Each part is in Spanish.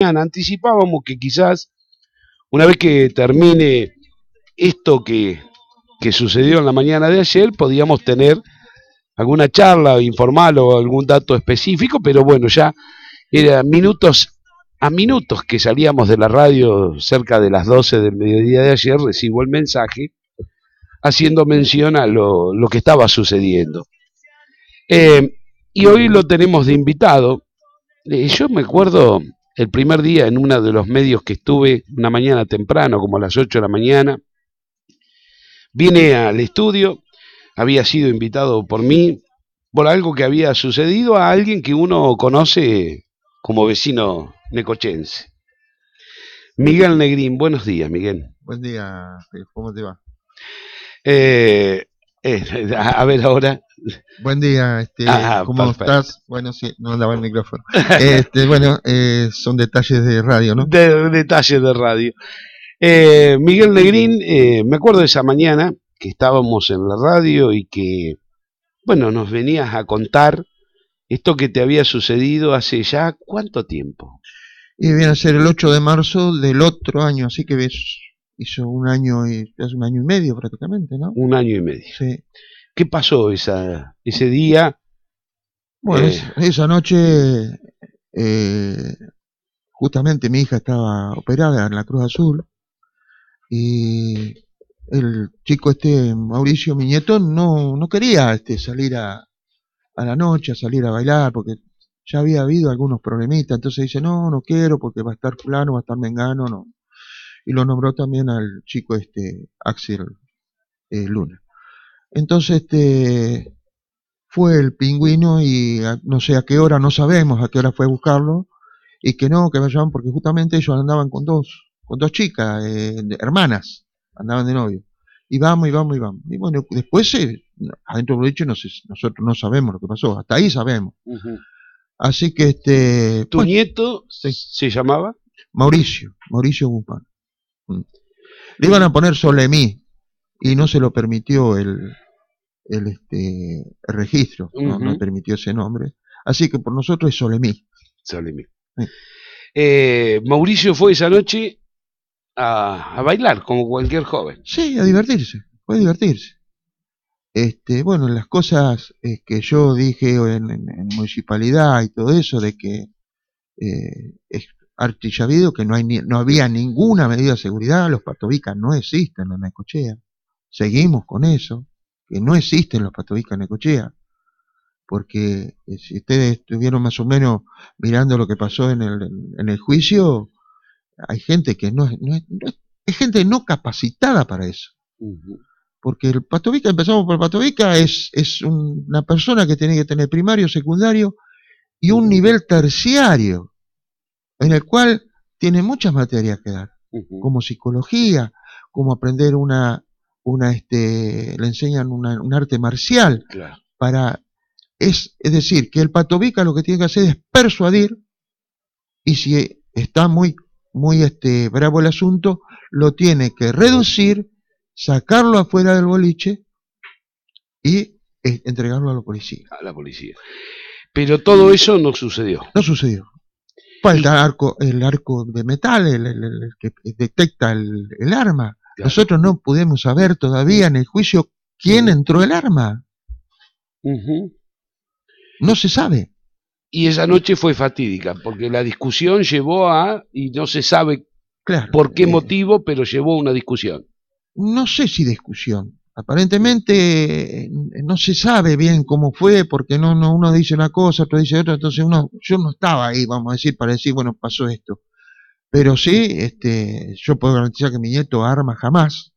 Anticipábamos que quizás una vez que termine esto que, que sucedió en la mañana de ayer, podíamos tener alguna charla informal o algún dato específico, pero bueno, ya eran minutos a minutos que salíamos de la radio cerca de las 12 del mediodía de ayer, recibo el mensaje haciendo mención a lo, lo que estaba sucediendo. Eh, y hoy lo tenemos de invitado. Eh, yo me acuerdo el primer día en uno de los medios que estuve, una mañana temprano, como a las 8 de la mañana, vine al estudio, había sido invitado por mí, por algo que había sucedido a alguien que uno conoce como vecino necochense. Miguel Negrín, buenos días, Miguel. Buen día, ¿cómo te va? Eh, eh, a ver ahora. Buen día, este, ah, ¿cómo estás? Bueno, sí, no andaba el micrófono. Este, bueno, eh, son detalles de radio, ¿no? De, detalles de radio. Miguel Negrín, me acuerdo de esa mañana que estábamos en la radio y que, bueno, nos venías a contar esto que te había sucedido hace ya cuánto tiempo. Y viene a ser el 8 de marzo del otro año, así que ves, hizo un año y hace un año y medio prácticamente, ¿no? Un año y medio. Sí. ¿Qué pasó esa, ese día? Bueno, eh, esa noche, eh, justamente mi hija estaba operada en la Cruz Azul y el chico este, Mauricio, mi nieto, no, no quería este, salir a, a la noche, a salir a bailar, porque ya había habido algunos problemitas, entonces dice, no, no quiero porque va a estar fulano, va a estar mengano, no. Y lo nombró también al chico este, Axel eh, Luna. Entonces, este, fue el pingüino y no sé a qué hora, no sabemos a qué hora fue a buscarlo, y que no, que vayan, porque justamente ellos andaban con dos, con dos chicas, eh, hermanas, andaban de novio. Y vamos, y vamos, y vamos. Y bueno, después, eh, adentro del boliche, no sé, nosotros no sabemos lo que pasó, hasta ahí sabemos. Así que este. ¿Tu nieto se, llamaba? Mauricio, Mauricio Guzmán. Mm. Le iban a poner Solemí y no se lo permitió el, el, este, registro, no, permitió ese nombre. Así que por nosotros es Solemí. Solemí. Eh, Mauricio fue esa noche a, bailar, como cualquier joven. Sí, a divertirse, fue a divertirse. Este, bueno, las cosas eh, que yo dije en, en, municipalidad y todo eso, de que eh, es archillavido que no, hay no había ninguna medida de seguridad, los patobicas no existen en Necochea. Seguimos con eso, que no existen los patobicas en Necochea. Porque eh, si ustedes estuvieron más o menos mirando lo que pasó en el, en el juicio, hay gente que no, no, es, gente no capacitada para eso. Porque el patovica, empezamos por el patovica, es, es una persona que tiene que tener primario, secundario y un nivel terciario, en el cual tiene muchas materias que dar, como psicología, como aprender una, una este, le enseñan un arte marcial, para, es, es decir, que el patovica lo que tiene que hacer es persuadir, y si está muy muy este, bravo el asunto, lo tiene que reducir, sacarlo afuera del boliche y eh, entregarlo a la policía. A la policía. Pero todo eso no sucedió. No sucedió. Falta el arco, el arco de metal, el, que detecta el, arma. Nosotros no pudimos saber todavía en el juicio quién entró el arma. No se sabe. Y esa noche fue fatídica, porque la discusión llevó a, y no se sabe por qué eh, motivo, pero llevó a una discusión. No sé si discusión. Aparentemente eh, no se sabe bien cómo fue, porque no, no uno dice una cosa, otro dice otra, entonces uno, yo no estaba ahí, vamos a decir, para decir, bueno, pasó esto. Pero sí, este, yo puedo garantizar que mi nieto arma jamás,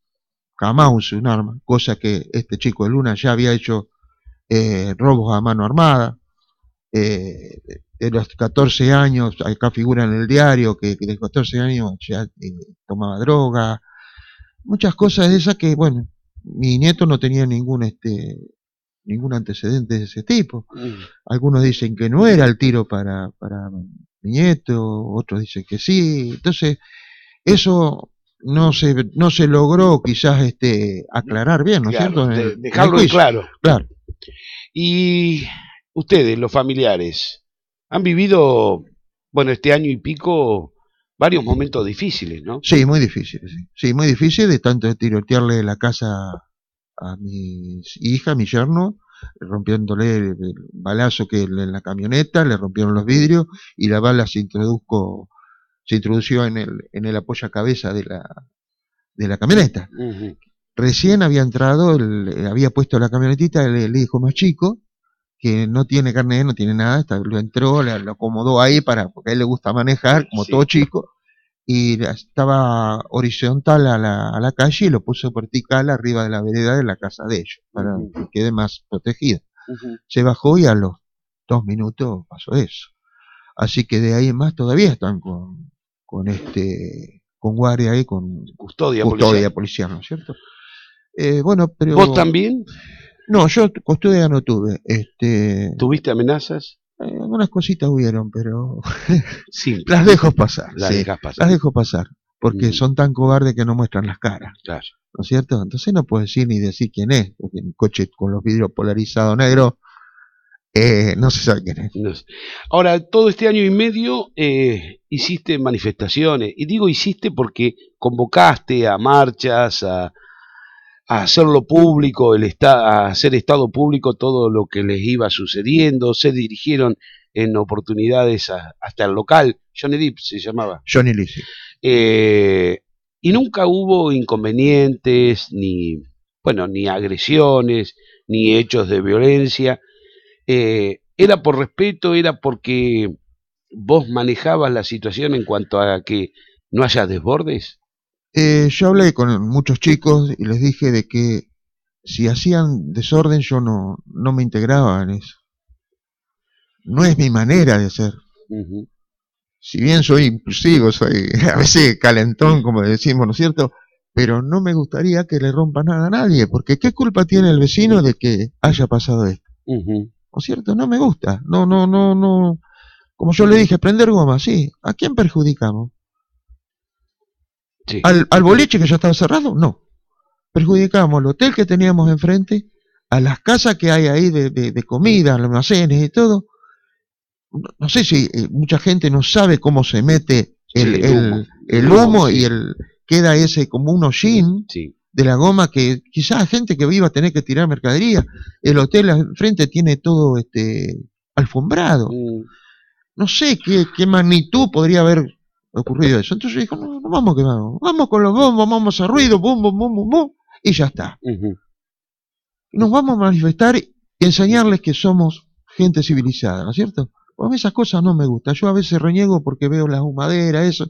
jamás un arma, cosa que este chico de Luna ya había hecho eh, robos a mano armada, eh, de los 14 años, acá figura en el diario que, de los 14 años ya eh, tomaba droga, muchas cosas de esas que, bueno, mi nieto no tenía ningún este ningún antecedente de ese tipo. Mm. Algunos dicen que no era el tiro para, para mi nieto, otros dicen que sí. Entonces, eso no se, no se logró quizás este aclarar bien, ¿no es cierto? dejarlo claro. Claro. Y ustedes, los familiares, han vivido, bueno, este año y pico varios momentos difíciles, ¿no? Sí, muy difíciles. Sí, sí muy difícil de tanto de tirotearle la casa a mi hija, a mi yerno, rompiéndole el, balazo que en la camioneta, le rompieron los vidrios y la bala se introdujo, se introdució en el, en el cabeza de la, de la camioneta. Recién había entrado, había puesto la camionetita el, hijo más chico, que no tiene carnet, no tiene nada, lo entró, lo acomodó ahí para, porque a él le gusta manejar, como todo chico, y estaba horizontal a la, a la calle y lo puso vertical arriba de la vereda de la casa de ellos, para que quede más protegida. Se bajó y a los dos minutos pasó eso. Así que de ahí en más todavía están con, con este con guardia ahí, con custodia, custodia policial. ¿no es cierto? Eh, bueno, pero... ¿Vos también? No, yo custodia no tuve. Este... ¿Tuviste amenazas? Eh, algunas cositas hubieron, pero las dejo pasar. Las, pasar. las dejo pasar, porque mm. son tan cobardes que no muestran las caras. Claro. ¿No es cierto? Entonces no puedo decir ni decir quién es, porque un coche con los vidrios polarizados negros, eh, no se sabe quién es. Ahora, todo este año y medio eh, hiciste manifestaciones, y digo hiciste porque convocaste a marchas, a, a hacerlo público, el a hacer Estado público todo lo que les iba sucediendo, se dirigieron en oportunidades hasta el local, Johnny Depp se llamaba. Johnny Depp. Eh, y nunca hubo inconvenientes, ni, bueno, ni agresiones, ni hechos de violencia. Eh, era por respeto, era porque vos manejabas la situación en cuanto a que no haya desbordes. Eh, yo hablé con muchos chicos y les dije de que si hacían desorden yo no, no me integraba en eso. No es mi manera de ser. Si bien soy impulsivo, soy a veces calentón, como decimos, ¿no es cierto? Pero no me gustaría que le rompa nada a nadie, porque ¿qué culpa tiene el vecino de que haya pasado esto? ¿No es cierto? No me gusta. No, no, no, no. Como yo le dije, prender goma, sí. ¿A quién perjudicamos? Al, boliche que ya estaba cerrado, no. Perjudicamos al hotel que teníamos enfrente, a las casas que hay ahí de, de, comida, almacenes y todo. No, sé si eh, mucha gente no sabe cómo se mete el, el, humo, y el queda ese como un hollín de la goma que quizás gente que viva a tener que tirar mercadería. El hotel enfrente tiene todo este alfombrado. Mm. No sé qué, qué magnitud podría haber ocurrido eso. Entonces dijo, no, no vamos que vamos, vamos con los bombos, vamos a ruido, bum, bum, bum, bum, y ya está. Nos vamos a manifestar y enseñarles que somos gente civilizada, ¿no es cierto? Pues a mí esas cosas no me gustan. Yo a veces reniego porque veo la humadera, eso.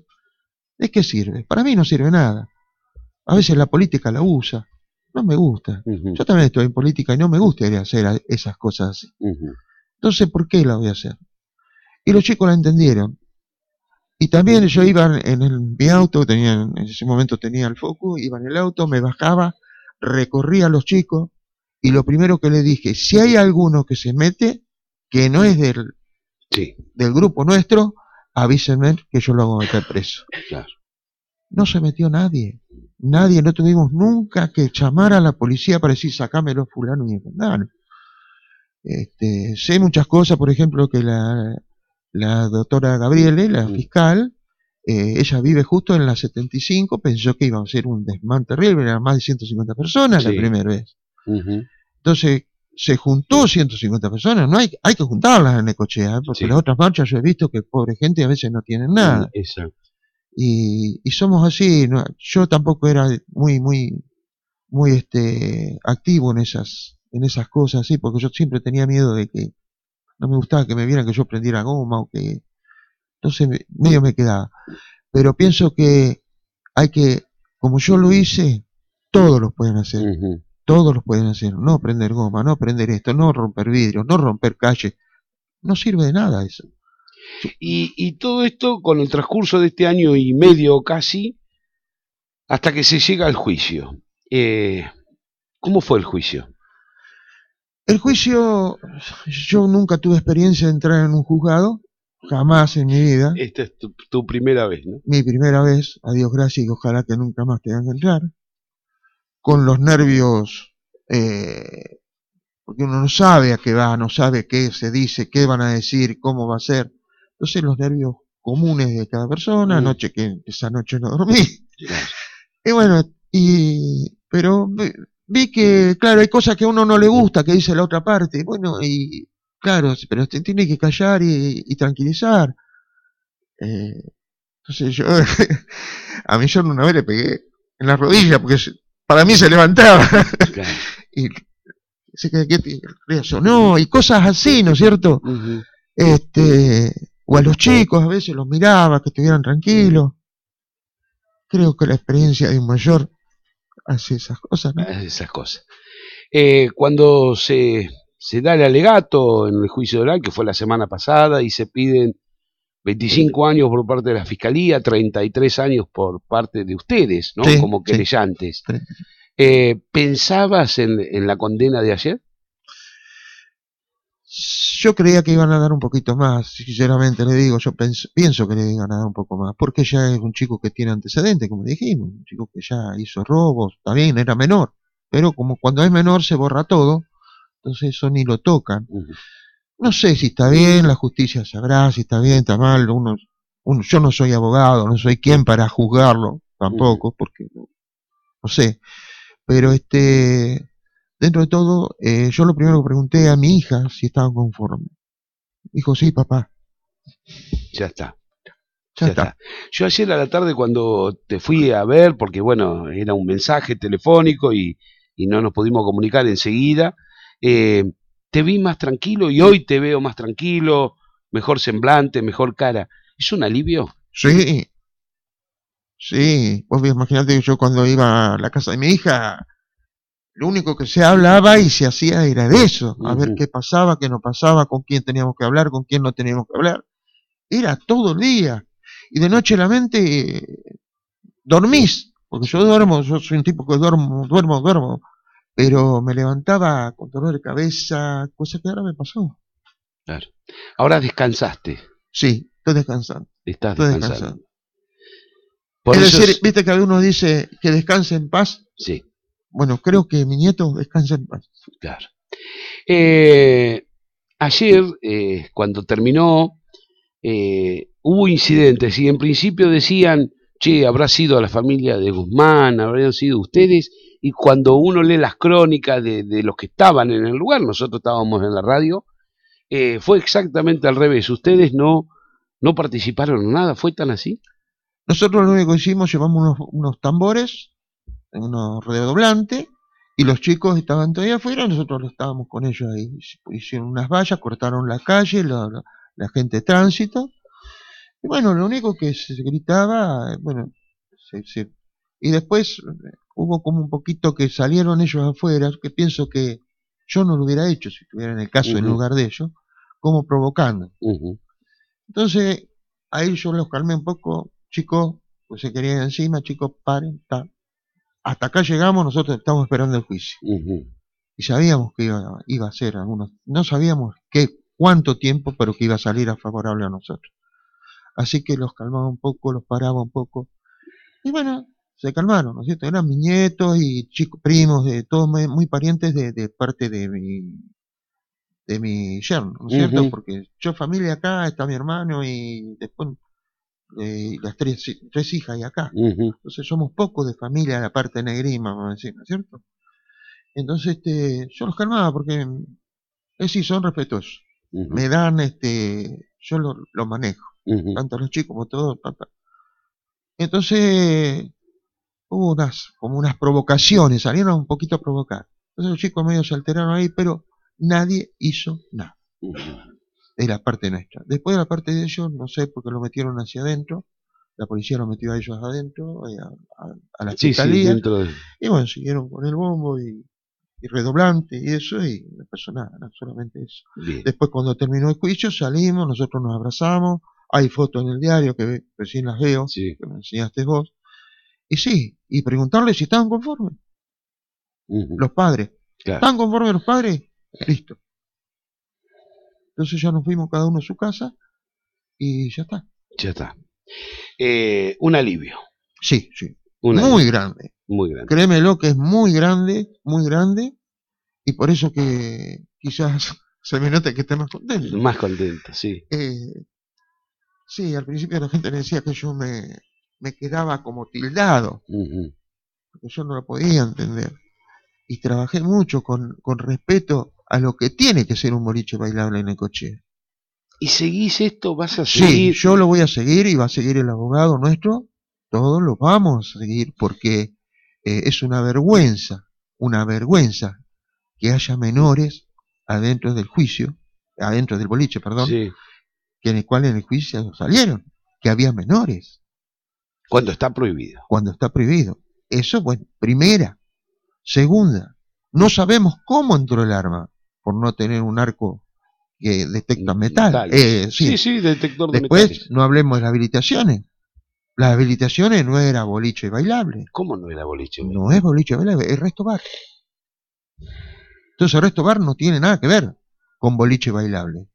¿De qué sirve? Para mí no sirve nada. A veces la política la usa. No me gusta. Yo también estoy en política y no me gusta hacer esas cosas así. Entonces, ¿por qué la voy a hacer? Y los chicos la entendieron. Y también yo iba en el, mi auto, tenía, en ese momento tenía el foco, iba en el auto, me bajaba, recorría a los chicos y lo primero que le dije, si hay alguno que se mete, que no es del, del grupo nuestro, avísenme que yo lo hago meter preso. No se metió nadie, nadie, no tuvimos nunca que llamar a la policía para decir sacámelo fulano y fulano. Este, sé muchas cosas, por ejemplo, que la, la doctora Gabriele, la fiscal, eh, ella vive justo en la 75, pensó que iba a ser un desmán terrible, eran más de 150 personas la primera vez. Entonces, se juntó 150 personas, no hay, hay que juntarlas en Necochea, ¿eh? porque las otras marchas yo he visto que pobre gente a veces no tienen nada. Y, y, somos así, yo tampoco era muy, muy, muy este, activo en esas, en esas cosas, así, porque yo siempre tenía miedo de que no me gustaba que me vieran que yo prendiera goma o que... Entonces medio me quedaba. Pero pienso que hay que, como yo lo hice, todos lo pueden hacer. Todos los pueden hacer. No prender goma, no prender esto, no romper vidrios, no romper calle. No sirve de nada eso. Y, y todo esto con el transcurso de este año y medio casi, hasta que se llega al juicio. Eh, ¿Cómo fue el juicio? El juicio, yo nunca tuve experiencia de entrar en un juzgado, jamás en mi vida. Esta es tu, primera vez, ¿no? Mi primera vez, a Dios gracias y ojalá que nunca más tengan que entrar. Con los nervios, eh, porque uno no sabe a qué va, no sabe qué se dice, qué van a decir, cómo va a ser. Entonces los nervios comunes de cada persona, Mm. noche que esa noche no dormí. Y bueno, y pero vi, que, claro, hay cosas que a uno no le gusta, que dice la otra parte. Bueno, y claro, pero te tiene que callar y, y tranquilizar. Eh, entonces yo, a mí yo una vez le pegué en la rodilla porque para mí se levantaba Claro. y se reaccionó y cosas así, ¿no es cierto? Este, o a los chicos a veces los miraba que estuvieran tranquilos. Creo que la experiencia de un mayor hace esas cosas, ¿no? Esas cosas. Eh, cuando se, se da el alegato en el juicio oral, que fue la semana pasada, y se piden 25 años por parte de la Fiscalía, 33 años por parte de ustedes, ¿no? Sí, Como sí. querellantes. Sí. Eh, ¿Pensabas en, en la condena de ayer? Yo creía que iban a dar un poquito más, sinceramente le digo, yo pens- pienso que le iban a dar un poco más, porque ya es un chico que tiene antecedentes, como dijimos, un chico que ya hizo robos, también era menor, pero como cuando es menor se borra todo, entonces eso ni lo tocan. No sé si está bien, la justicia sabrá si está bien, está mal, uno, uno, yo no soy abogado, no soy quien para juzgarlo, tampoco, porque no, no sé, pero este, dentro de todo, eh, yo lo primero que pregunté a mi hija si estaba conforme. Dijo, sí, papá, Ya está. ya, Ya está. está. Yo ayer a la tarde cuando te fui a ver, porque bueno, era un mensaje telefónico y, y no nos pudimos comunicar enseguida, eh, te vi más tranquilo y hoy te veo más tranquilo, mejor semblante, mejor cara. ¿Es un alivio? Sí, sí, vos imaginate que yo cuando iba a la casa de mi hija, lo único que se hablaba y se hacía era de eso, a ver qué pasaba, qué no pasaba, con quién teníamos que hablar, con quién no teníamos que hablar. Era todo el día. Y de noche la mente eh, dormís, porque yo duermo, yo soy un tipo que duermo, duermo, duermo, pero me levantaba con dolor de cabeza, cosa que ahora me pasó. Claro. Ahora descansaste, Sí, estoy descansando, estás estoy descansando. descansando. Por es decir, es- viste que uno dice que descanse en paz. sí, Bueno, creo que mi nieto descansa en paz. claro. Eh, ayer, eh, cuando terminó, eh, hubo incidentes y en principio decían, che, habrá sido la familia de Guzmán, habrían sido ustedes, y cuando uno lee las crónicas de, de los que estaban en el lugar, nosotros estábamos en la radio, eh, fue exactamente al revés, ustedes no, no participaron en nada, ¿fue tan así? Nosotros lo único que hicimos, llevamos unos, unos tambores, unos redoblantes, y los chicos estaban todavía afuera, nosotros estábamos con ellos ahí. Hicieron unas vallas, cortaron la calle, la, la- la gente de tránsito. Y bueno, lo único que se gritaba, eh, bueno, se- se- y después eh, hubo como un poquito que salieron ellos afuera, que pienso que yo no lo hubiera hecho si estuviera en el caso en lugar de ellos, como provocando. Entonces, ahí yo los calmé un poco, chicos, pues se querían encima, chicos, paren, ta. Hasta acá llegamos, nosotros estamos esperando el juicio. Y sabíamos que iba, iba a ser algunos, no sabíamos qué, cuánto tiempo, pero que iba a salir a favorable a nosotros. Así que los calmaba un poco, los paraba un poco. Y bueno, se calmaron, ¿no es cierto? Eran mis nietos y chicos, primos, de todos muy, parientes de, de parte de mi, de mi yerno, ¿no es cierto? Porque yo familia acá, está mi hermano y después eh, las tres, tres hijas y acá. Entonces somos pocos de familia, la parte negrima, vamos a decir, ¿no es cierto? Entonces este, yo los calmaba porque es sí, son respetuosos. Me dan, este, yo lo, lo manejo, tanto los chicos como todos. pa, pa. Entonces hubo unas, como unas provocaciones, salieron un poquito a provocar. Entonces los chicos medio se alteraron ahí, pero nadie hizo nada de la parte nuestra. Después de la parte de ellos, no sé, porque lo metieron hacia adentro, la policía lo metió a ellos adentro, eh, a, a- a la Sí, fiscalía, de... y bueno, siguieron con el bombo y, y redoblante y eso, y no pasó nada, no, solamente eso. Bien. Después cuando terminó el juicio salimos, nosotros nos abrazamos, hay fotos en el diario que recién las veo, Sí. que me enseñaste vos, y sí, y preguntarles si estaban conformes, los padres. claro. ¿Están conformes los padres? Listo. Entonces ya nos fuimos cada uno a su casa y ya está. Ya está. Eh, un alivio. Sí, sí. Un muy alivio, grande. muy grande. Créemelo que es muy grande, muy grande, y por eso que quizás se me nota que esté más contento. Más contento, sí. Eh, Sí, al principio la gente me decía que yo me, me quedaba como tildado, Ujú. porque yo no lo podía entender. Y trabajé mucho con, con respeto a lo que tiene que ser un boliche bailable en el coche. ¿Y seguís esto? ¿Vas a Sí, seguir? yo lo voy a seguir y va a seguir el abogado nuestro. Todos lo vamos a seguir porque eh, es una vergüenza, una vergüenza que haya menores adentro del juicio, adentro del boliche, perdón, Sí. que en el cual en el juicio salieron, que había menores Cuando está prohibido. cuando está prohibido. Eso, bueno, primera. Segunda, no sabemos cómo entró el arma, por no tener un arco que detecta metal. Eh, sí. Sí, sí, detector de Después, metales. no hablemos de las habilitaciones. Las habilitaciones no era boliche bailable. ¿Cómo no era boliche? No es boliche bailable, es resto bar. Entonces, el resto bar no tiene nada que ver con boliche bailable.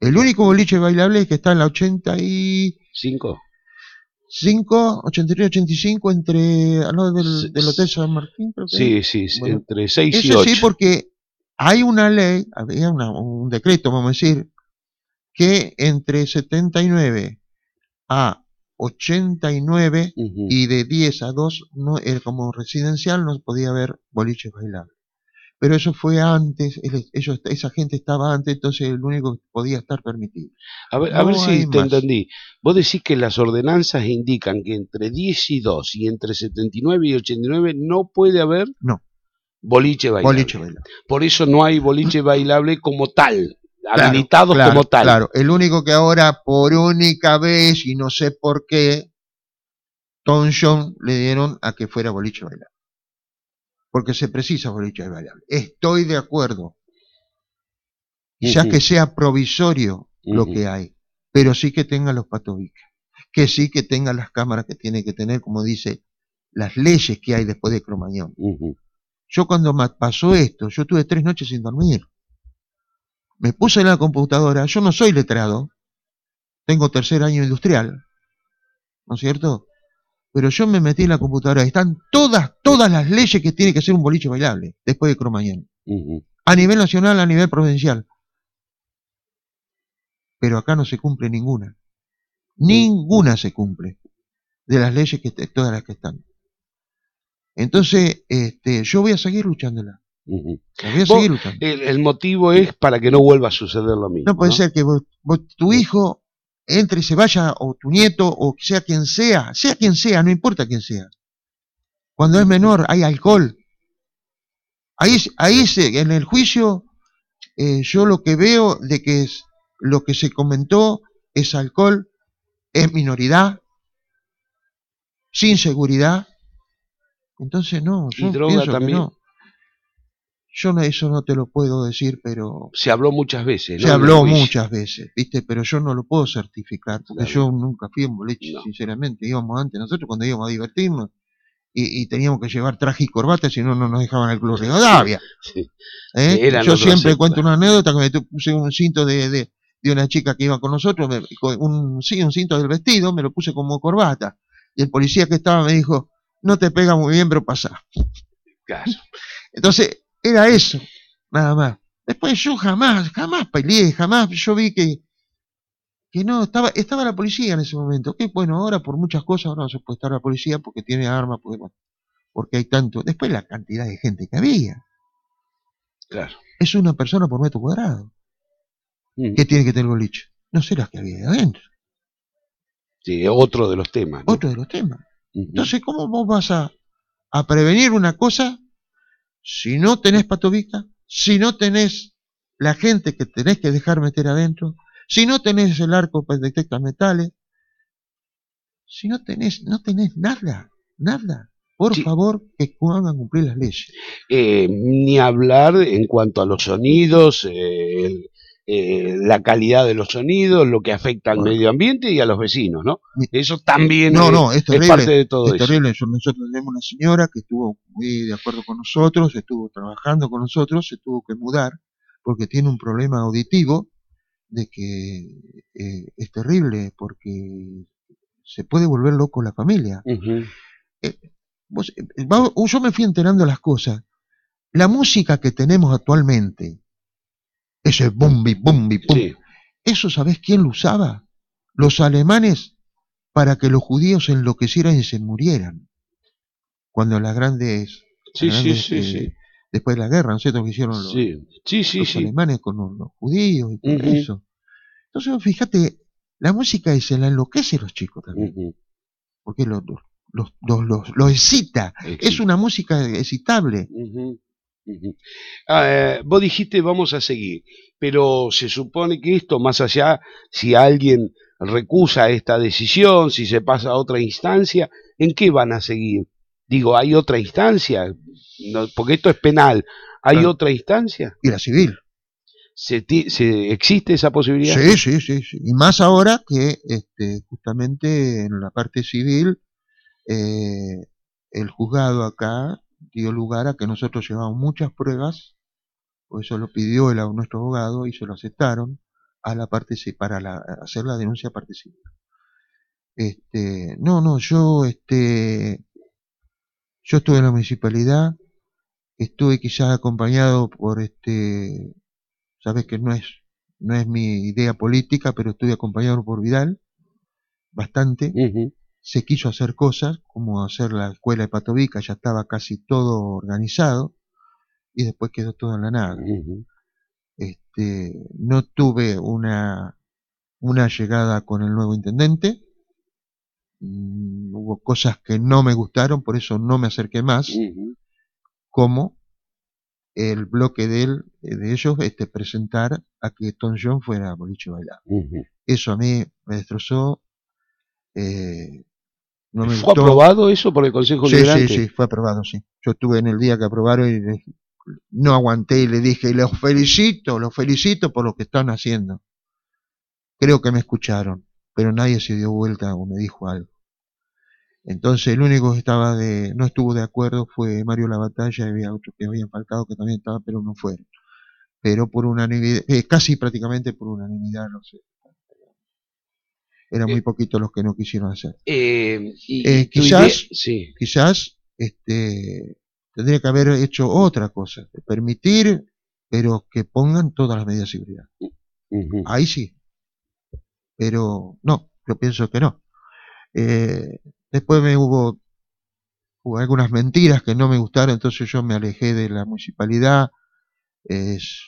El único boliche bailable que está en la 85, ¿Cinco? 83, 85, entre al lado del, del Hotel San Martín, creo que Sí, sí, Bueno, entre seis y Eso ocho. sí, porque hay una ley, había una- un decreto, vamos a decir, que entre 79 a 89 Ujú. y de 10 a 2, no, era como residencial, no podía haber boliches bailables. Pero eso fue antes, el- ellos, esa gente estaba antes, entonces el único que podía estar permitido. A ver, a No ver hay si te más. entendí. Vos decís que las ordenanzas indican que entre 10 y 2 y entre 79 y 89 no puede haber No. Boliche bailable. Boliche bailable. Por eso no hay boliche bailable como tal, Claro, habilitados claro, como tal. Claro, el único que ahora, por única vez, y no sé por qué, Tom John le dieron a que fuera boliche bailable. Porque se precisa boliche bailable. Estoy de acuerdo. Ya Ujú. que sea provisorio lo que hay, pero sí que tenga los patobicas. Que sí que tenga las cámaras que tiene que tener, como dice, las leyes que hay después de Cromañón. Ujú. Yo cuando pasó esto, yo tuve tres noches sin dormir. Me puse en la computadora, yo no soy letrado, tengo tercer año industrial, ¿no es cierto? Pero yo me metí en la computadora, están todas, todas las leyes que tiene que ser un boliche bailable, después de Cromañón. Ujú. A nivel nacional, a nivel provincial. Pero acá no se cumple ninguna. Ninguna se cumple de las leyes que todas las que están. Entonces, este, yo voy a seguir luchándola. Voy a seguir luchando. El, el motivo es para que no vuelva a suceder lo mismo. No puede ser que vos- vos- tu hijo entre y se vaya, o tu nieto, o sea quien sea, sea quien sea, no importa quién sea. Cuando es menor hay alcohol. Ahí, ahí se, en el juicio, eh, yo lo que veo de que es lo que se comentó es alcohol, es minoridad, sin seguridad. Entonces no, ¿Y droga también? no. Yo eso no te lo puedo decir, pero Se habló muchas veces. ¿no? se En habló muchas veces, ¿viste? Pero yo no lo puedo certificar, porque Claro. yo nunca fui un boliche, No. sinceramente. Íbamos antes, nosotros cuando íbamos a divertirnos, y, y teníamos que llevar traje y corbata, si no, no nos dejaban el Club Rivadavia. Sí. ¿eh? Yo siempre cuento una anécdota que me puse un cinto de, de, de una chica que iba con nosotros, me- un, sí, un cinto del vestido, me lo puse como corbata. Y el policía que estaba me dijo, no te pega muy bien, pero pasa. Claro. Entonces, era eso, nada más. Después yo jamás, jamás peleé, jamás yo vi que, que no, estaba, estaba la policía en ese momento. Que bueno, ahora por muchas cosas ahora no se puede estar la policía porque tiene armas, porque, bueno, porque hay tanto. Después la cantidad de gente que había. Claro. Es una persona por metro cuadrado. Mm. ¿Qué tiene que tener el boliche? No sé las que había ahí adentro. Sí, otro de los temas. ¿no? Otro de los temas. Entonces, ¿cómo vos vas a, a prevenir una cosa si no tenés patobica, si no tenés la gente que tenés que dejar meter adentro, si no tenés el arco para detectar metales, si no tenés, no tenés nada, nada? Por Sí. favor, que hagan cumplir las leyes. Eh, ni hablar en cuanto a los sonidos, eh, el- eh, la calidad de los sonidos, lo que afecta al Bueno. medio ambiente y a los vecinos, ¿no? Eso también No, es, no, es es terrible. parte de todo Es eso. terrible. Nosotros tenemos una señora que estuvo muy de acuerdo con nosotros, estuvo trabajando con nosotros, se tuvo que mudar porque tiene un problema auditivo de que eh, es terrible porque se puede volver loco la familia. Eh, va- yo me fui enterando las cosas. La música que tenemos actualmente, ese bumbi, bumbi, pum, Sí. ¿eso sabés quién lo usaba? los alemanes para que los judíos se enloquecieran y se murieran. Cuando las grandes... Sí, las sí, grandes, sí, eh, sí. Después de la guerra, ¿no es cierto? Que hicieron los, Sí, sí, sí. los sí. alemanes con los, los judíos y todo eso. Entonces, fíjate, la música y se la enloquece a los chicos también, Ujú. porque los, los, los, los, excita. Es una música excitable. Ah, eh, vos dijiste vamos a seguir, pero se supone que esto, más allá, si alguien recusa esta decisión, si se pasa a otra instancia, ¿en qué van a seguir? Digo, ¿hay otra instancia? No, porque esto es penal. ¿Hay Claro. otra instancia? Y la civil. ¿Se, se- ¿Existe esa posibilidad? Sí, sí, sí, sí. Y más ahora que este, justamente en la parte civil eh, el juzgado acá dio lugar a que nosotros llevamos muchas pruebas, por eso lo pidió el, nuestro abogado y se lo aceptaron a la parte para la- hacer la denuncia parte civil. Este, no, no, yo este yo estuve en la municipalidad, estuve quizás acompañado por este sabes que no es no es mi idea política, pero estuve acompañado por Vidal bastante se quiso hacer cosas, como hacer la escuela de Patovica, ya estaba casi todo organizado, y después quedó todo en la nada. Este, no tuve una, una llegada con el nuevo intendente, Mm, hubo cosas que no me gustaron, por eso no me acerqué más, como el bloque de, él, de ellos este, presentar a que Tom John fuera boliche bailar. Ujú. Eso a mí me destrozó. eh, no me ¿Fue gustó. aprobado eso por el Consejo Sí, Liberante? sí, sí, fue aprobado, sí. Yo estuve en el día que aprobaron y le- no aguanté y le dije, los felicito, los felicito por lo que están haciendo. Creo que me escucharon, pero nadie se dio vuelta o me dijo algo. Entonces el único que estaba de, no estuvo de acuerdo fue Mario La Batalla y había otro que habían faltado que también estaba, pero no fueron. Pero por unanimidad, eh, casi prácticamente por unanimidad, no sé. Eran muy poquitos los que no quisieron hacer. Eh, y- Eh, quizás- sí. quizás este, tendría que haber hecho otra cosa, permitir, pero que pongan todas las medidas de seguridad. Ahí sí. Pero no, yo pienso que no. Eh, después me hubo, hubo algunas mentiras que no me gustaron, entonces yo me alejé de la municipalidad. Es,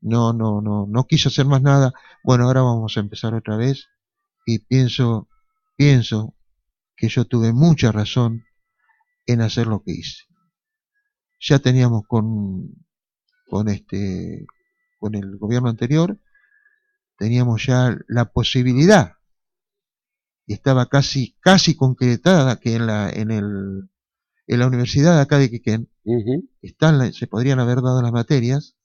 no, no, no, no quise hacer más nada. Bueno, ahora vamos a empezar otra vez y pienso, pienso que yo tuve mucha razón en hacer lo que hice. Ya teníamos con, con este, con el gobierno anterior, teníamos ya la posibilidad, y estaba casi, casi concretada que en la, en el, en la universidad de acá de Quequén, Ujú. están, la- se podrían haber dado las materias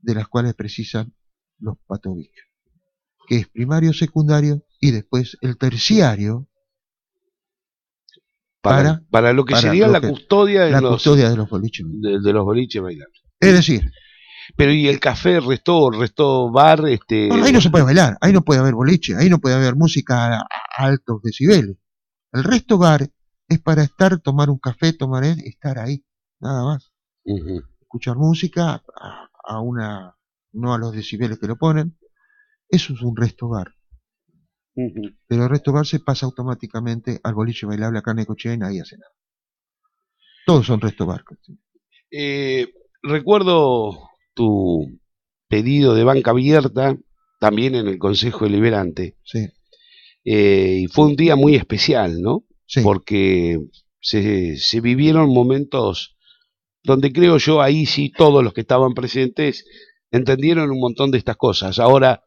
de las cuales precisan los Patovic, que es primario, secundario y después el terciario, Para, para- para lo que para sería lo la que- custodia, de, la los, custodia de los boliches. de, de los boliches bailables. Es decir, Pero y el café, el resto bar, este... No, ahí no se puede bailar, ahí no puede haber boliche, ahí no puede haber música a, altos decibeles. El resto bar es para estar, tomar un café, tomar es- estar ahí, nada más. Escuchar música a, a una, no a los decibeles que lo ponen. Eso es un resto bar. Pero el resto bar se pasa automáticamente al boliche bailable acá en Necochea y nadie hace nada. Todos son resto bar. Eh, recuerdo tu pedido de banca abierta también en el Consejo Deliberante. Sí, eh, y fue un día muy especial, ¿no? sí. Porque se, se vivieron momentos donde creo yo ahí sí todos los que estaban presentes entendieron un montón de estas cosas. Ahora,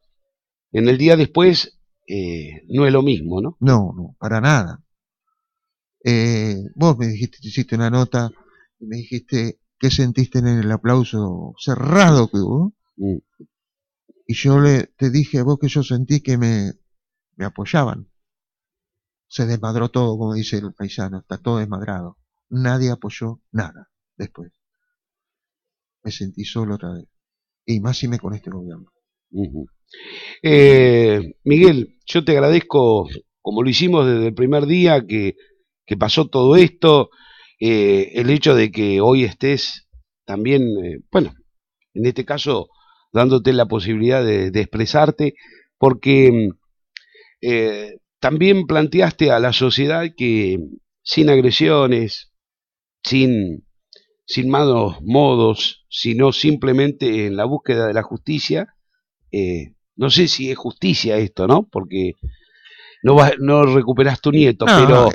en el día después, eh, no es lo mismo, ¿no? No, no, para nada. Eh, vos me dijiste, te hiciste una nota y me dijiste qué sentiste en el aplauso cerrado que hubo. Mm. Y yo le, te dije a vos que yo sentí que me, me apoyaban. Se desmadró todo, como dice el paisano, está todo desmadrado. Nadie apoyó nada después. Me sentí solo otra vez. Y más si me con este gobierno. Eh, Miguel, yo te agradezco, como lo hicimos desde el primer día que, pasó todo esto, eh, el hecho de que hoy estés también, eh, bueno, en este caso, dándote la posibilidad de, expresarte, porque también planteaste a la sociedad que sin agresiones, sin, sin malos modos, sino simplemente en la búsqueda de la justicia, eh, no sé si es justicia esto, ¿no? Porque no, vas, no recuperas tu nieto, No, pero,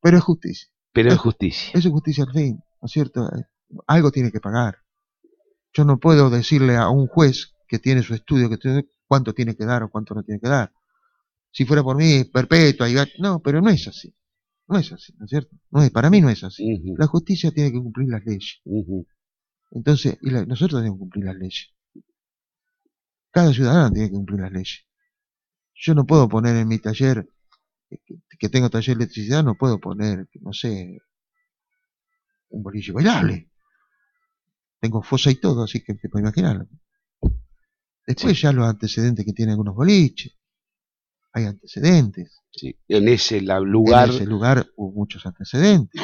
pero es justicia. pero es es- justicia. Eso es justicia al fin, ¿no es cierto? Algo tiene que pagar. Yo no puedo decirle a un juez que tiene su estudio que tiene, cuánto tiene que dar o cuánto no tiene que dar. Si fuera por mí, perpetua, y no, pero no es así. No es así, ¿no es cierto? No es, para mí no es así. La justicia tiene que cumplir las leyes. Entonces, y la- nosotros tenemos que cumplir las leyes. Cada ciudadano tiene que cumplir las leyes. Yo no puedo poner en mi taller, eh, que, tengo taller de electricidad, no puedo poner, no sé, un bolillo bailable. Tengo fosa y todo, así que te puedes imaginar. Después ya los antecedentes que tienen algunos boliches. Hay antecedentes. Sí, En ese lugar En ese lugar hubo muchos antecedentes.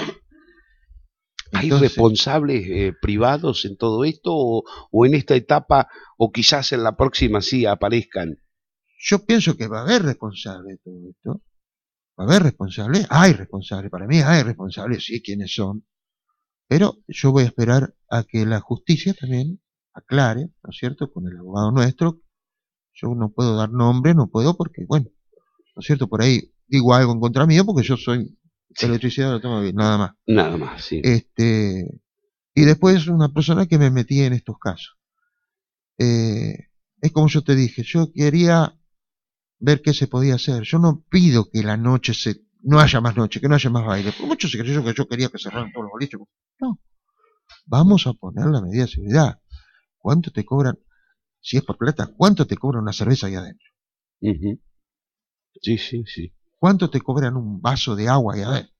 ¿Hay Entonces, responsables eh, privados en todo esto o, o en esta etapa o quizás en la próxima sí aparezcan? Yo pienso que va a haber responsable de todo esto. Va a haber responsable. Hay responsable. Para mí hay responsables, sí, quiénes son. Pero yo voy a esperar a que la justicia también aclare, ¿no es cierto? Con el abogado nuestro. Yo no puedo dar nombre, no puedo porque, bueno, ¿no es cierto? Por ahí digo algo en contra mío porque yo soy Sí. electricidad lo tengo bien, nada más. Nada más, sí. Este, y después una persona que me metí en estos casos. Eh, es como yo te dije, yo quería ver qué se podía hacer. Yo no pido que la noche se, no haya más noche, que no haya más baile. Por mucho se creyó que yo quería que cerraran todos los boliches. No. Vamos a poner la medida de seguridad. ¿Cuánto te cobran? Si es por plata, ¿cuánto te cobran una cerveza ahí adentro? Sí, sí, sí. ¿Cuánto te cobran un vaso de agua ahí adentro?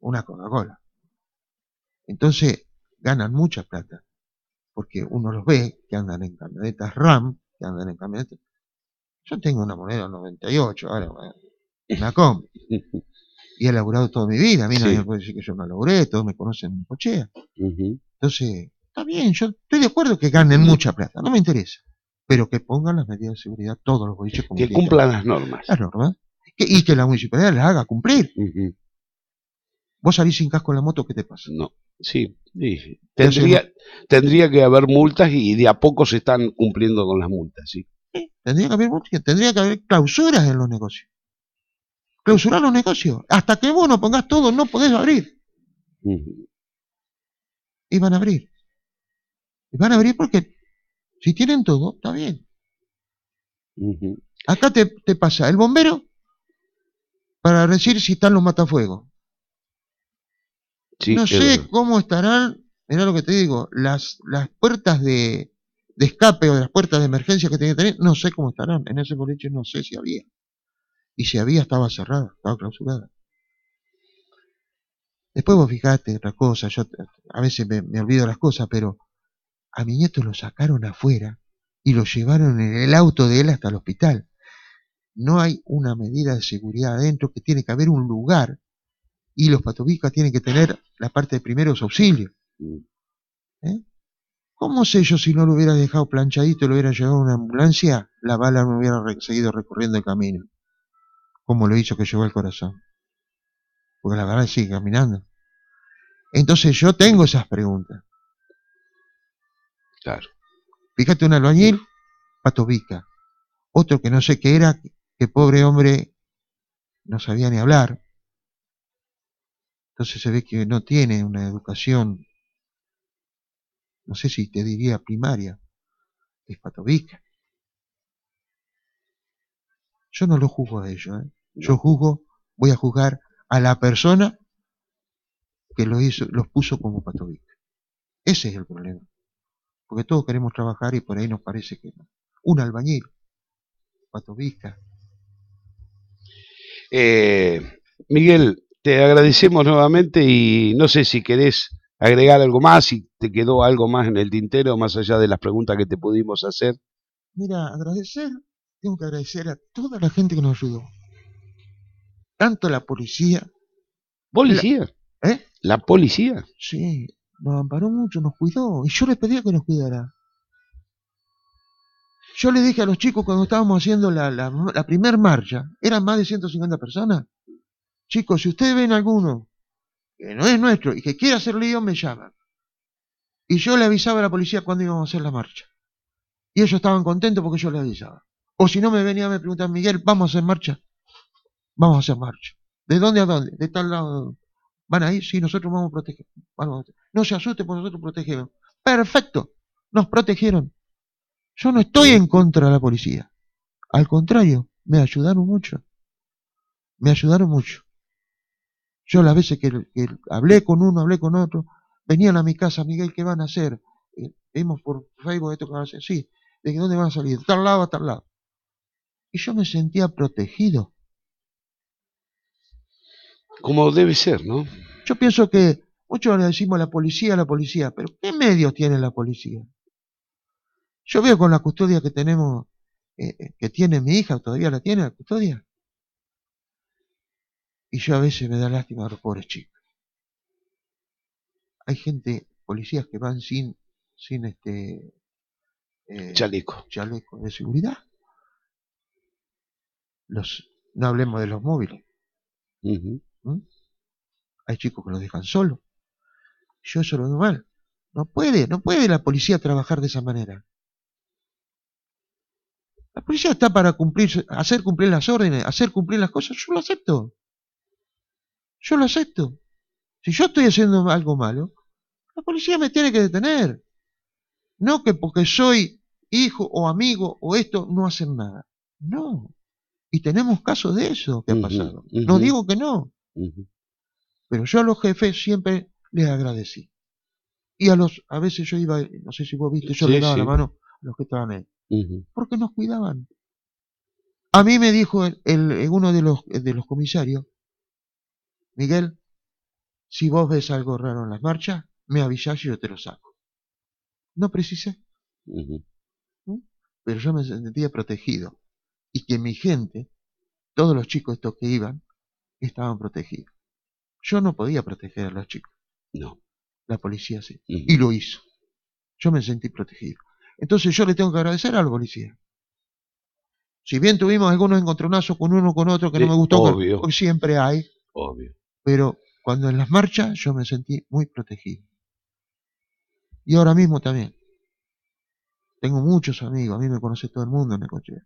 Una Coca-Cola. Entonces, ganan mucha plata. Porque uno los ve que andan en camionetas RAM, que andan en camionetas. Yo tengo una moneda 98, ahora una combi. Y he laburado toda mi vida. A mí Sí. nadie me puede decir que yo no laburé, todos me conocen en cochea. Entonces, está bien, yo estoy de acuerdo que ganen mucha plata, no me interesa. Pero que pongan las medidas de seguridad todos los boliches como Que cumplan las normas. las normas. Que- y que la municipalidad las haga cumplir. Vos salís sin casco en la moto, ¿qué te pasa? No, sí, Tendría, tendría que haber multas y de a poco se están cumpliendo con las multas, sí. Tendría que haber, tendría que haber clausuras en los negocios. Clausurar los negocios. Hasta que vos no pongas todo, no podés abrir. Ujú. Y van a abrir. Y van a abrir porque si tienen todo, está bien. Ujú. Acá te, te pasa el bombero para decir si están los matafuegos. Sí, no sé verdad. cómo estarán, mirá lo que te digo, las, las puertas de, de escape o de las puertas de emergencia que tenía que tener, no sé cómo estarán. En ese boliche no sé si había. Y si había, estaba cerrada, estaba clausurada. Después vos fijaste otra cosa, yo a veces me, me olvido las cosas, pero a mi nieto lo sacaron afuera y lo llevaron en el auto de él hasta el hospital. No hay una medida de seguridad adentro que tiene que haber un lugar y los patobicas tienen que tener la parte de primeros auxilios. Mm. ¿eh? ¿Cómo sé yo si no lo hubiera dejado planchadito y lo hubiera llevado a una ambulancia? La bala no hubiera seguido recorriendo el camino, como lo hizo que llegó al corazón. Porque la bala sigue caminando. Entonces yo tengo esas preguntas. Claro. Fíjate un albañil, patobica. Otro que no sé qué era, que pobre hombre no sabía ni hablar. Entonces se ve que no tiene una educación, no sé si te diría primaria, es patobica. Yo no lo juzgo a ellos, ¿eh? yo juzgo, voy a juzgar a la persona que los, hizo, los puso como patobica. Ese es el problema. Porque todos queremos trabajar y por ahí nos parece que no. Un albañil, patobica, Eh, Miguel, te agradecemos nuevamente y no sé si querés agregar algo más, si te quedó algo más en el tintero, más allá de las preguntas que te pudimos hacer. Mira, agradecer, tengo que agradecer a toda la gente que nos ayudó. Tanto la policía, ¿Policía? ¿eh? ¿La policía? Sí, nos amparó mucho, nos cuidó. Y yo les pedía que nos cuidara. Yo le dije a los chicos cuando estábamos haciendo la, la, la primer marcha, eran más de 150 personas. Chicos, si ustedes ven alguno que no es nuestro y que quiere hacer lío, me llaman. Y yo le avisaba a la policía cuando íbamos a hacer la marcha. Y ellos estaban contentos porque yo les avisaba. O si no me venía me preguntaban, Miguel, ¿vamos a hacer marcha? Vamos a hacer marcha. ¿De dónde a dónde? De tal lado. ¿Van a ir? Sí, nosotros vamos a proteger. No se asuste, porque nosotros protegemos. Perfecto. Nos protegieron. Yo no estoy en contra de la policía. Al contrario, me ayudaron mucho. Me ayudaron mucho. Yo las veces que, que hablé con uno, hablé con otro, venían a mi casa, Miguel, ¿qué van a hacer? Eh, vimos por Facebook esto que van a hacer. Sí, ¿de dónde van a salir? De tal lado a tal lado. Y yo me sentía protegido. Como debe ser, ¿no? Yo pienso que muchos le decimos a la policía, a la policía, pero ¿qué medios tiene la policía? Yo veo con la custodia que tenemos, eh, eh, que tiene mi hija, todavía la tiene la custodia. Y yo a veces me da lástima a los pobres chicos. Hay gente, policías que van sin, sin este eh, chaleco. chaleco de seguridad. Los, no hablemos de los móviles. ¿Mm? Hay chicos que los dejan solos. Yo eso lo veo mal. No puede, no puede la policía trabajar de esa manera. La policía está para cumplir, hacer cumplir las órdenes, hacer cumplir las cosas. Yo lo acepto. Yo lo acepto. Si yo estoy haciendo algo malo, la policía me tiene que detener. No que porque soy hijo o amigo o esto no hacen nada. No. Y tenemos casos de eso que ha pasado. No digo que no. Pero yo a los jefes siempre les agradecí. Y a los, a veces yo iba, no sé si vos viste, yo le daba la mano los que estaban ahí. Porque nos cuidaban. A mí me dijo el, uno de los, de los comisarios, Miguel, si vos ves algo raro en las marchas, me avisás y yo te lo saco. No precisé. ¿Mm? Pero yo me sentía protegido. Y que mi gente, todos los chicos estos que iban, estaban protegidos. Yo no podía proteger a los chicos. No. La policía sí. Y lo hizo. Yo me sentí protegido. Entonces yo le tengo que agradecer a la policía. Si bien tuvimos algunos encontronazos con uno con otro que no me gustó, obvio. siempre hay. Obvio. Pero cuando en las marchas yo me sentí muy protegido. Y ahora mismo también. Tengo muchos amigos, a mí me conoce todo el mundo en Necochea.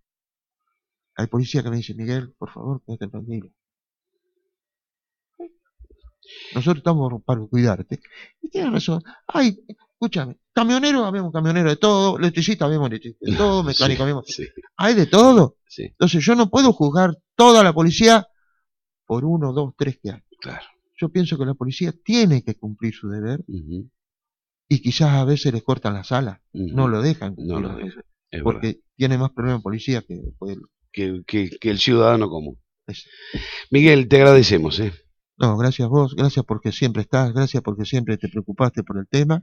Hay policía que me dice, Miguel, por favor, quédate tranquilo. Nosotros estamos para cuidarte. Y tienes razón. Ay, escúchame, camionero, habemos camionero de todo, electricista, habemos electricista de todo, mecánico. Hay de todo. Entonces yo no puedo juzgar toda la policía por uno, dos, tres que hay. Claro. Yo pienso que la policía tiene que cumplir su deber y quizás a veces les cortan las alas, no lo dejan. No lo porque tiene más problemas policía que, que, que, el ciudadano común. Miguel, te agradecemos. ¿eh? No, gracias vos, gracias porque siempre estás, gracias porque siempre te preocupaste por el tema.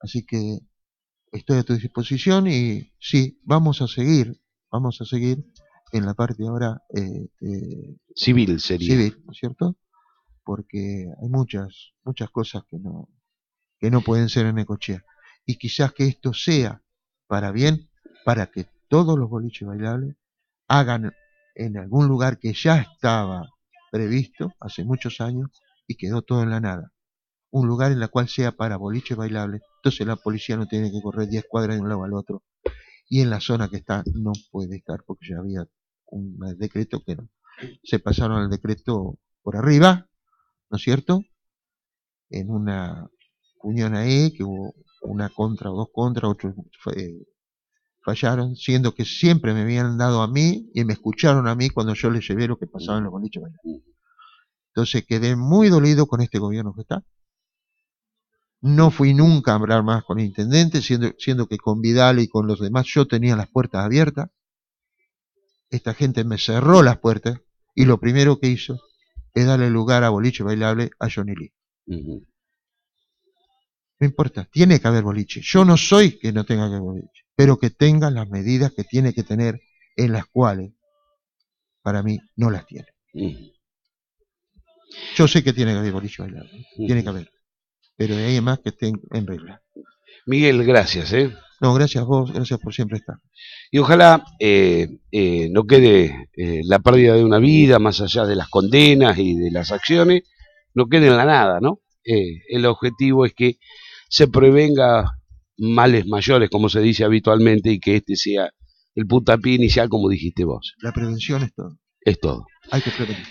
Así que estoy a tu disposición y sí, vamos a seguir, vamos a seguir en la parte ahora eh, civil sería. Civil, ¿no es cierto? Porque hay muchas, muchas cosas que no, que no pueden ser en Ecochea. Y quizás que esto sea para bien, para que todos los boliches bailables hagan en algún lugar que ya estaba previsto hace muchos años y quedó todo en la nada. Un lugar en el cual sea para boliches bailables, entonces la policía no tiene que correr 10 cuadras de un lado al otro. Y en la zona que está no puede estar porque ya había un decreto que no. Se pasaron al decreto por arriba, ¿no es cierto? En una unión ahí, que hubo una contra o dos contra, otros eh, fallaron, siendo que siempre me habían dado a mí y me escucharon a mí cuando yo les llevé lo que pasaba en los boliches Entonces quedé muy dolido con este gobierno que está. No fui nunca a hablar más con el intendente, siendo, siendo que con Vidal y con los demás yo tenía las puertas abiertas. Esta gente me cerró las puertas y lo primero que hizo es darle lugar a boliche bailable a Johnny Lee. No importa, tiene que haber boliche. Yo no soy que no tenga que haber boliche, pero que tenga las medidas que tiene que tener en las cuales, para mí, no las tiene. Yo sé que tiene que haber boliche bailable, tiene que haber, pero hay más que estén en regla. Miguel, gracias. ¿eh? No, gracias a vos, gracias por siempre estar. Y ojalá eh, eh, no quede eh, la pérdida de una vida, más allá de las condenas y de las acciones, no quede en la nada, ¿no? el objetivo es que se prevenga males mayores, como se dice habitualmente, y que este sea el puntapié inicial, como dijiste vos. La prevención es todo. Es todo. Hay que prevenir.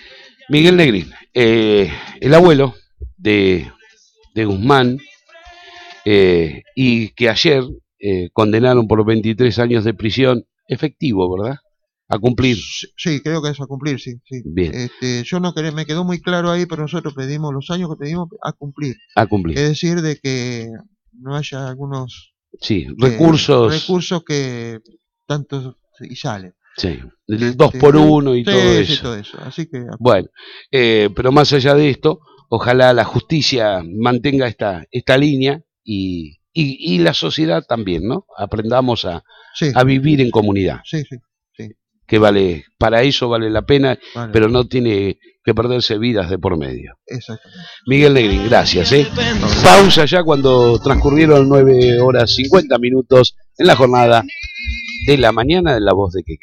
Miguel Negrín, el abuelo de, de Guzmán, y que ayer eh, condenaron por 23 años de prisión efectivo, ¿verdad? A cumplir. Sí, creo que es a cumplir, sí. sí. Bien. Este, yo no quería, me quedó muy claro ahí, pero nosotros pedimos los años que pedimos a cumplir. A cumplir. Es decir, de que no haya algunos sí, recursos. recursos que tanto y salen. Sí, el 2 este, por 1 y todo eso. Sí, todo eso. Así que, bueno, eh, pero más allá de esto, ojalá la justicia mantenga esta, esta línea y, y, la sociedad también, ¿no? Aprendamos a, a vivir en comunidad. Sí, sí, sí. Que vale, para eso vale la pena, pero no tiene que perderse vidas de por medio. Exactamente. Miguel Negrín, gracias. ¿eh? Pausa ya cuando transcurrieron 9 horas 50 minutos en la jornada de la mañana de La Voz de Quequén.